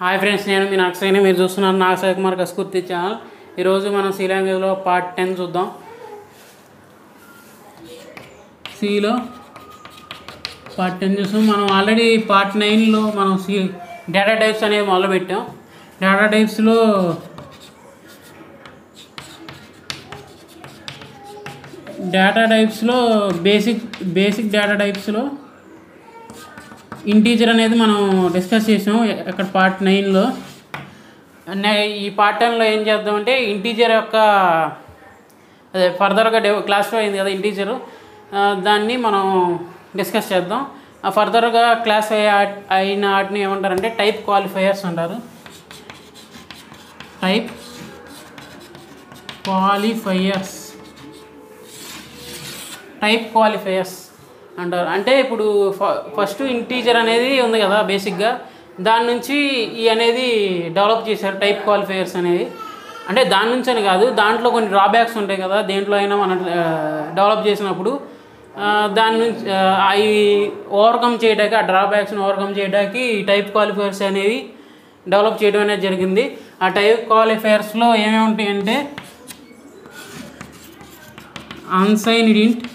Hi friends నేను మీ నాగసాయిని మీరు చూస్తున్నారు నాగసాయి కుమార్ కస్కూర్తి ఛానల్. ఈరోజు మనం సి లాంగ్వేజ్లో పార్ట్ టెన్ చూద్దాం. సిలో పార్ట్ టెన్ చూస్తాం మనం ఆల్రెడీ పార్ట్ నైన్లో మనం సి డేటా టైప్స్ అనేవి మొదలుపెట్టాం డేటా టైప్స్లో డేటా టైప్స్లో బేసిక్ బేసిక్ డేటా టైప్స్లో ఇంటీజర్ అనేది మనం డిస్కస్ చేసాం ఇక్కడ పార్ట్ నైన్లో. ఈ పార్ట్ టెన్లో ఏం చేద్దామంటే ఇంటీజర్ యొక్క అదే ఫర్దర్గా డెవ క్లాసిఫై అయింది కదా ఇంటీజరు. దాన్ని మనం డిస్కస్ చేద్దాం. ఆ ఫర్దర్గా క్లాసిఫై అయిన వాటిని ఏమంటారంటే టైప్ క్వాలిఫైయర్స్ అంటారు. Type qualifiers. Type qualifiers. అంటారు. అంటే ఇప్పుడు ఫ- ఫస్ట్ ఇంటీజర్ అనేది ఉంది కదా బేసిక్గా దాని నుంచి ఈ అనేది డెవలప్ చేశారు టైప్ క్వాలిఫైయర్స్ అనేది. అంటే దాని నుంచి అని కాదు దాంట్లో కొన్ని డ్రాబ్యాక్స్ ఉంటాయి కదా దేంట్లో అయినా మనం డెవలప్ చేసినప్పుడు దాని నుంచి అవి ఓవర్కమ్ చేయడానికి ఆ డ్రాబ్యాక్స్ని ఓవర్కమ్ చేయడానికి ఈ టైప్ క్వాలిఫైయర్స్ అనేవి డెవలప్ చేయడం అనేది జరిగింది. ఆ టైప్ క్వాలిఫైయర్స్లో ఏమేమి ఉంటాయంటే అన్సైన్డ్ ఇంట్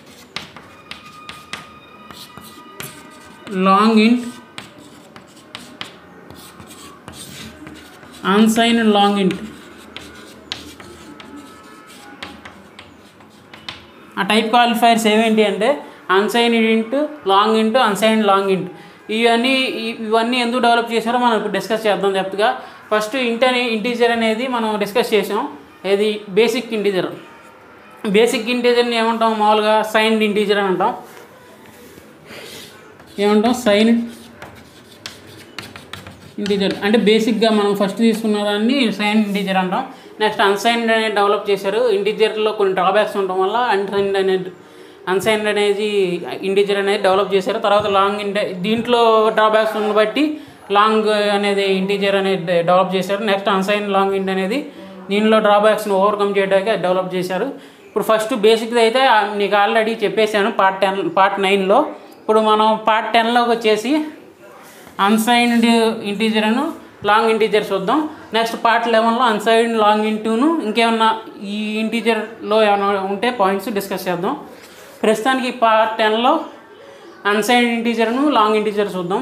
లాంగ్ ఇంట్ అన్సైన్డ్ లాంగ్ ఇంట్ ఆ టైప్ క్వాలిఫైర్స్ ఏమేంటి అంటే అన్సైన్డ్ ఇంట్ లాంగ్ ఇంట్ అన్సైన్డ్ లాంగ్ ఇంట్ ఇవన్నీ ఇవన్నీ ఎందుకు డెవలప్ చేశారో మనం ఇప్పుడు డిస్కస్ చేద్దాం చెప్తుగా ఫస్ట్ ఇంట్ అనే ఇంటీజర్ అనేది మనం డిస్కస్ చేసాం. ఇది బేసిక్ ఇంటీజర్ బేసిక్ ఇంటీజర్ని ఏమంటాం? మామూలుగా సైన్డ్ ఇంటీజర్ అని అంటాం. ఏమంటాం? Sign integer. అంటే బేసిక్గా మనం ఫస్ట్ తీసుకున్న దాన్ని సైన్ ఇంటీజర్ అంటాం. నెక్స్ట్ అన్సైన్డ్ అనేది డెవలప్ చేశారు. ఇంటీజర్లో కొన్ని డ్రాబ్యాక్స్ ఉండటం వల్ల అన్సైన్డ్ అనేది అన్సైన్డ్ అనేది ఇంటీజర్ అనేది డెవలప్ చేశారు. తర్వాత లాంగ్ ఇంటే దీంట్లో డ్రాబ్యాక్స్ ఉన్న బట్టి లాంగ్ అనేది ఇంటీజర్ అనేది డెవలప్ చేశారు. నెక్స్ట్ అన్సైన్ లాంగ్ ఇంట్ అనేది దీనిలో డ్రాబ్యాక్స్ని ఓవర్కమ్ చేయడానికి డెవలప్ చేశారు. ఇప్పుడు ఫస్ట్ బేసిక్ది అయితే నీకు ఆల్రెడీ చెప్పేశాను పార్ట్ టెన్ పార్ట్ నైన్లో. ఇప్పుడు మనం పార్ట్ టెన్లోకి వచ్చేసి అన్సైన్డ్ ఇంటీజర్ అను లాంగ్ ఇంటీజర్ చూద్దాం. నెక్స్ట్ పార్ట్ లెవెన్లో అన్సైన్డ్ లాంగ్ ఇంటూను ఇంకేమన్నా ఈ ఇంటీజర్లో ఏమైనా ఉంటే పాయింట్స్ డిస్కస్ చేద్దాం. ప్రస్తుతానికి పార్ట్ టెన్లో అన్సైన్డ్ ఇంటీజర్ను లాంగ్ ఇంటీజర్ చూద్దాం.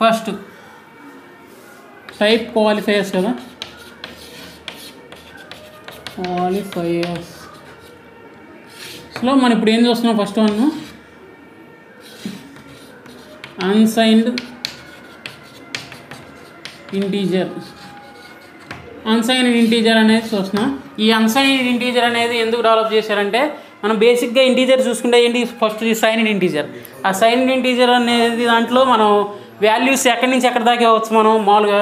ఫస్ట్ టైప్ క్వాలిఫైయర్స్ కదా? క్వాలిఫైయర్స్ సో మనం ఇప్పుడు ఏం చూస్తున్నాం first one unsigned integer unsigned integer అనేది చూస్తున్నాం. ఈ అన్సైన్డ్ ఇంటీజర్ అనేది ఎందుకు డెవలప్ చేశారంటే మనం బేసిక్గా ఇంటీజర్ చూసుకుంటే ఏంటి? ఫస్ట్ సైన్డ్ ఇంటీజర్ ఆ సైన్డ్ ఇంటీజర్ అనేది దాంట్లో మనం వాల్యూస్ ఎక్కడి నుంచి ఎక్కడి దాకా ఇవ్వచ్చు మనం? మామూలుగా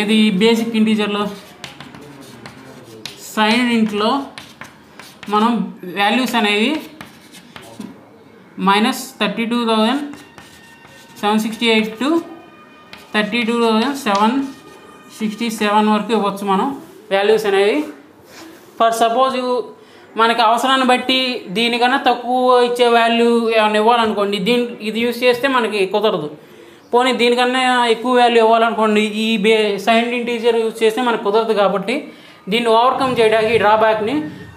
ఏది బేసిక్ ఇంటీజర్లో సైడ్ ఇంట్లో మనం వాల్యూస్ అనేవి minus thirty two thousand seven sixty eight to thirty two thousand seven sixty seven వరకు ఇవ్వచ్చు మనం వాల్యూస్ అనేవి ఫర్ సపోజ్ మనకి అవసరాన్ని బట్టి దీనికన్నా తక్కువ ఇచ్చే వాల్యూ ఏమైనా ఇవ్వాలనుకోండి దీని ఇది యూస్ చేస్తే మనకి కుదరదు. పోనీ దీనికన్నా ఎక్కువ వాల్యూ ఇవ్వాలనుకోండి ఈ బే సైడ్ ఇంటీజర్ యూస్ చేస్తే మనకు కుదరదు కాబట్టి దీన్ని ఓవర్కమ్ చేయడానికి డ్రాబ్యాక్ని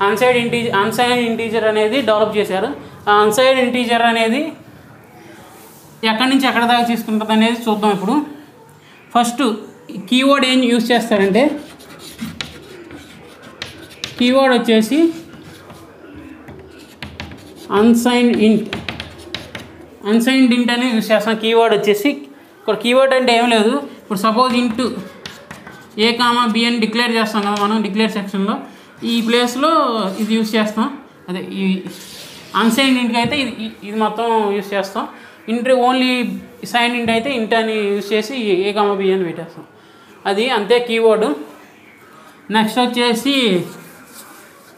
అన్సైడ్ ఇంటీజర్ అన్సైడ్ ఇంటీజర్ అనేది డెవలప్ చేశారు. ఆ అన్సైడ్ ఇంటీజర్ అనేది ఎక్కడి నుంచి ఎక్కడ దాకా తీసుకుంటుంది అనేది చూద్దాం ఇప్పుడు. ఫస్ట్ కీవర్డ్ ఏం యూజ్ చేస్తారంటే కీవర్డ్ వచ్చేసి అన్సైన్డ్ ఇంట్ అన్సైన్డ్ ఇంట్ అనేది యూస్ చేస్తాం. కీవర్డ్ వచ్చేసి ఇక్కడ కీవర్డ్ అంటే ఏం లేదు. ఇప్పుడు suppose int a comma b అని డిక్లేర్ చేస్తాం కదా మనం డిక్లేర్ సెక్షన్లో ఈ ప్లేస్లో ఇది యూస్ చేస్తాం. అదే ఈ అన్సైన్ ఇంట్కి అయితే ఇది ఇది- మొత్తం యూస్ చేస్తాం. ఇంటర్ ఓన్లీ సైన్ ఇంట్ అయితే ఇంట్ అని యూస్ చేసి ఏ కామా బి అని పెట్టేస్తాం. అది అంతే కీవర్డు నెక్స్ట్ వచ్చేసి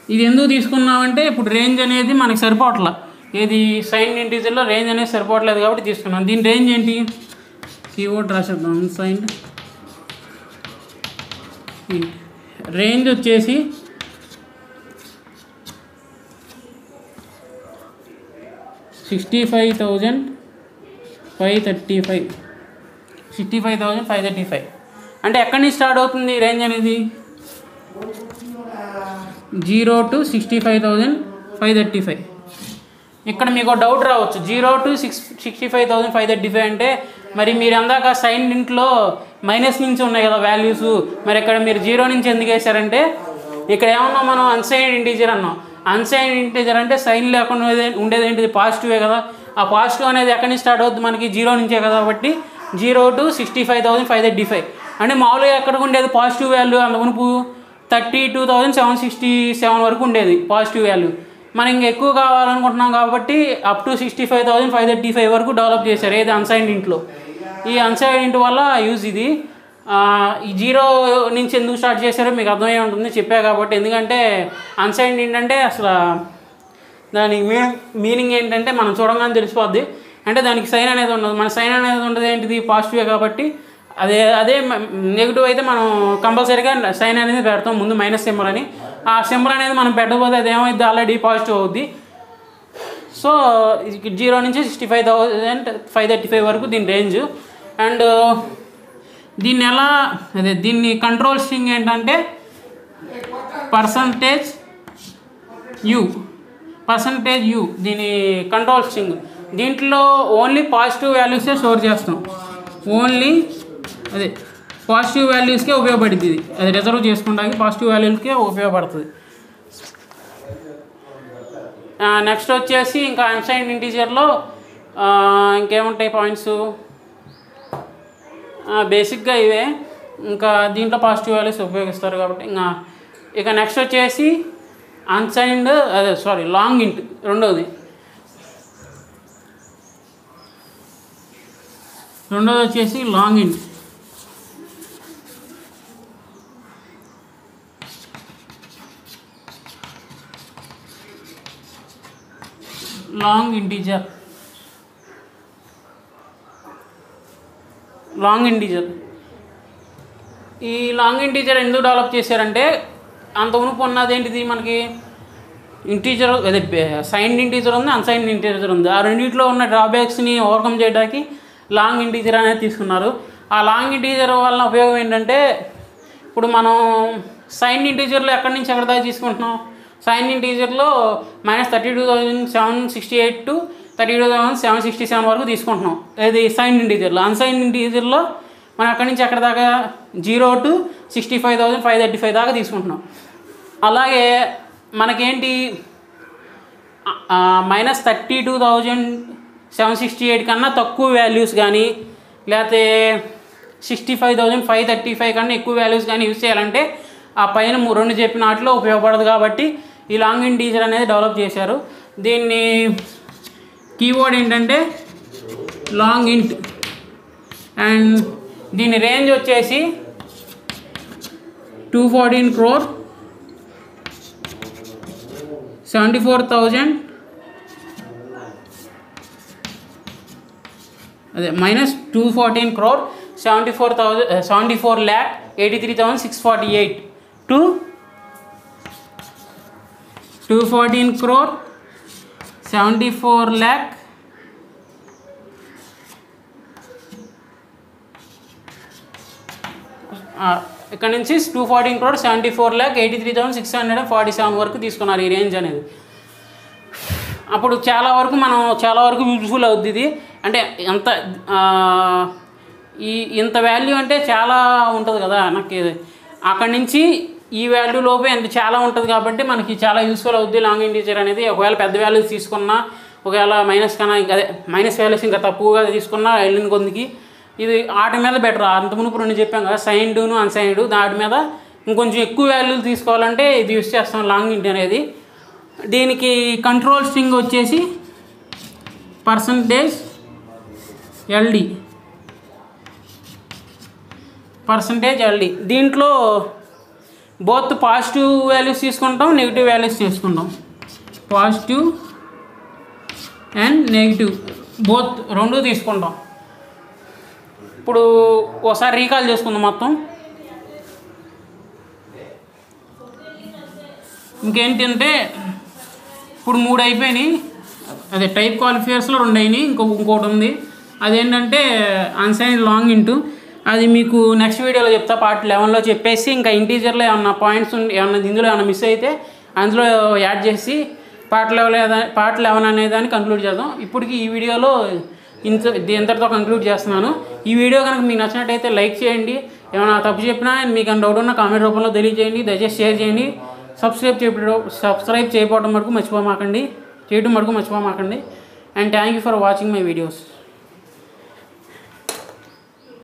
ఇది ఎందుకు తీసుకున్నామంటే ఇప్పుడు రేంజ్ అనేది మనకి సరిపోవట్లా. ఏది సైన్ ఇంటీజర్లో రేంజ్ అనేది సరిపోవట్లేదు కాబట్టి తీసుకున్నాం. దీని రేంజ్ ఏంటి? కీవర్డ్ రాసేద్దాం. సైన్ రేంజ్ వచ్చేసి sixty five thousand five thirty five sixty five thousand five thirty five అంటే ఎక్కడి నుంచి స్టార్ట్ అవుతుంది రేంజ్ అనేది? Zero to sixty five thousand five thirty five ఇక్కడ మీకు డౌట్ రావచ్చు. Zero to six sixty five thousand five thirty five అంటే మరి మీరు అందాక సైన్ ఇంట్లో మైనస్ నుంచి ఉన్నాయి కదా వాల్యూస్ మరి ఇక్కడ మీరు జీరో నుంచి ఎందుకు వేశారంటే ఇక్కడ ఏమన్నా మనం? అన్సైన్ ఇంటీజర్ అన్నాం. అన్సైన్ ఇంటీజర్ అంటే సైన్ లేకుండా ఉండేది- ఉండేది ఏంటిది పాజిటివే కదా. ఆ పాజిటివ్ అనేది ఎక్కడి నుంచి స్టార్ట్ అవుతుంది మనకి జీరో నుంచే కదా కాబట్టి zero to sixty five thousand five thirty five అంటే మామూలుగా ఎక్కడికి ఉండేది? పాజిటివ్ వాల్యూ అందుకు thirty two thousand seven sixty seven వరకు ఉండేది పాజిటివ్ వాల్యూ మనం ఇంకా ఎక్కువ కావాలనుకుంటున్నాం కాబట్టి up to sixty five thousand five thirty five వరకు డెవలప్ చేశారు. ఏది అన్సైన్డ్ ఇంట్లో? ఈ అన్సైన్డ్ ఇంటి వల్ల యూజ్ ఇది. ఈ జీరో నుంచి ఎందుకు స్టార్ట్ చేశారో మీకు అర్థమై ఉంటుంది. చెప్పా కాబట్టి ఎందుకంటే అన్సైన్డ్ ఏంటంటే అసలు దాని మీనింగ్ మీనింగ్ ఏంటంటే మనం చూడగానే తెలిసిపోద్ది. అంటే దానికి సైన్ అనేది ఉండదు. మన సైన్ అనేది ఉండదు ఏంటిది? పాజిటివే కాబట్టి అదే అదే నెగిటివ్ అయితే మనం కంపల్సరీగా సైన్ అనేది పెడతాం. ముందు మైనస్ సింబల్ అని. ఆ సింబల్ అనేది మనం పెట్టకపోతే అది ఏమైంది ఆల్రెడీ పాజిటివ్ అవుద్ది. సో జీరో నుంచి sixty five thousand five thirty five వరకు దీని రేంజ్. అండ్ దీన్ని ఎలా అదే దీన్ని కంట్రోల్ స్ట్రింగ్ ఏంటంటే పర్సంటేజ్ యూ పర్సంటేజ్ యూ దీని కంట్రోల్ స్ట్రింగ్ దీంట్లో ఓన్లీ పాజిటివ్ వాల్యూసే స్టోర్ చేస్తాం ఓన్లీ అదే పాజిటివ్ వాల్యూస్కే ఉపయోగపడుతుంది ఇది అది రిజర్వ్ చేసుకోవడానికి పాజిటివ్ వాల్యూస్కే ఉపయోగపడుతుంది. నెక్స్ట్ వచ్చేసి ఇంకా అన్సైన్ ఇంటీజర్లో ఇంకేముంటాయి పాయింట్స్ బేసిక్గా ఇవే. ఇంకా దీంట్లో పాజిటివ్ వాల్యూస్ ఉపయోగిస్తారు కాబట్టి ఇంకా ఇక నెక్స్ట్ వచ్చేసి అన్సైన్డ్ అదే సారీ లాంగ్ ఇంట్ రెండవది రెండోది వచ్చేసి long int long integer long integer ఈ లాంగ్ ఇంటీజర్ ఎందుకు డెవలప్ చేశారంటే అంత ఉనుపు ఉన్నది ఏంటిది మనకి? ఇంటీజర్ అదే సైన్ ఇంటీజర్ ఉంది అన్సైన్ ఇంటీజర్ ఉంది. ఆ రెండింటిలో ఉన్న డ్రాబ్యాక్స్ని ఓవర్కమ్ చేయడానికి లాంగ్ ఇంటీజర్ అనేది తీసుకున్నారు. ఆ లాంగ్ ఇంటీజర్ వలన ఉపయోగం ఏంటంటే ఇప్పుడు మనం సైన్ ఇంటీజర్లు ఎక్కడి నుంచి ఎక్కడ దాకా తీసుకుంటున్నాం? Sign ఇంటీజర్లో minus thirty two thousand seven sixty eight to thirty two thousand seven sixty seven వరకు తీసుకుంటున్నాం. ఇది సైన్ ఇంటీజర్లో అన్సైన్ ఇంటీజర్లో మనం అక్కడి నుంచి అక్కడ దాకా zero to sixty five thousand five thirty five దాకా తీసుకుంటున్నాం. అలాగే మనకేంటి? Minus thirty two thousand seven sixty eight కన్నా తక్కువ వాల్యూస్ కానీ లేకపోతే sixty five thousand five thirty five కన్నా ఎక్కువ వాల్యూస్ కానీ యూస్ చేయాలంటే ఆ పైన రెండు చెప్పిన వాటిలో ఉపయోగపడదు కాబట్టి ఈ లాంగ్ ఇంటీజర్ అనేది డెవలప్ చేశారు. దీన్ని కీబోర్డ్ ఏంటంటే లాంగ్ ఇంట్ అండ్ దీని రేంజ్ వచ్చేసి two fourteen crore seventy four thousand అదే minus two fourteen crore seventy four thousand seventy four lakh eighty three thousand six forty eight to two fourteen crore seventy four lakh. ఇక్కడ నుంచి two fourteen crore seventy four lakh eighty three thousand six hundred forty seven వరకు తీసుకున్నారు ఈ range అనేది. అప్పుడు చాలా వరకు మనం చాలా వరకు యూజ్ఫుల్ అవుద్ది ఇది. అంటే ఎంత ఈ ఇంత వాల్యూ అంటే చాలా ఉంటుంది కదా నాకు అక్కడి నుంచి ఈ వాల్యూ లోపే ఎంత చాలా ఉంటుంది కాబట్టి మనకి చాలా యూస్ఫుల్ అవుద్ది లాంగ్ ఇంటీజర్ అనేది. ఒకవేళ పెద్ద వాల్యూస్ తీసుకున్నా ఒకవేళ మైనస్ కన్నా ఇంకా అదే మైనస్ వాల్యూస్ ఇంకా తక్కువగా తీసుకున్నా వెళ్ళిన కొందికి ఇది వాటి మీద బెటర్ అంత మునుపు రెండు చెప్పాం కదా సైన్డును అన్సైన్డ్ దాటి మీద ఇంకొంచెం ఎక్కువ వాల్యూలు తీసుకోవాలంటే ఇది యూస్ చేస్తాం లాంగ్ ఇంట్ అనేది. దీనికి కంట్రోల్ స్ట్రింగ్ వచ్చేసి పర్సంటేజ్ ఎల్డి పర్సంటేజ్ ఎల్డి దీంట్లో బోత్ పాజిటివ్ వాల్యూస్ తీసుకుంటాం నెగిటివ్ వాల్యూస్ తీసుకుంటాం పాజిటివ్ అండ్ నెగిటివ్ బోత్ రెండు తీసుకుంటాం. ఇప్పుడు ఒకసారి రీకాల్ చేసుకుందాం మొత్తం. ఇంకేంటంటే ఇప్పుడు మూడు అయిపోయినాయి. అదే టైప్ క్వాలిఫైయర్స్లో రెండు అయినాయి ఇంకో ఇంకోటి ఉంది. అదేంటంటే అన్సైన్ లాంగ్ ఇంటూ అది మీకు నెక్స్ట్ వీడియోలో చెప్తా. పార్ట్ లెవెన్లో చెప్పేసి ఇంకా ఇంటీజర్లో ఏమన్నా పాయింట్స్ ఏమన్నా ఇందులో ఏమన్నా మిస్ అయితే అందులో యాడ్ చేసి పార్ట్ లెవెల్ పార్ట్ లెవెన్ అనే దాన్ని కంక్లూడ్ చేద్దాం. ఇప్పటికి ఈ వీడియోలో ఇంత ఇంతటితో కంక్లూడ్ చేస్తున్నాను. ఈ వీడియో కనుక మీకు నచ్చినట్టయితే లైక్ చేయండి. ఏమైనా తప్పు చెప్పినా మీకు డౌట్ ఉన్న కామెంట్ రూపంలో తెలియజేయండి. దయచేసి షేర్ చేయండి. సబ్స్క్రైబ్ చేయడం సబ్స్క్రైబ్ చేయకపోవడం మటుకు మర్చిపోమాకండి. చేయడం మటుకు మర్చిపోమాకండి. And thank you for watching my videos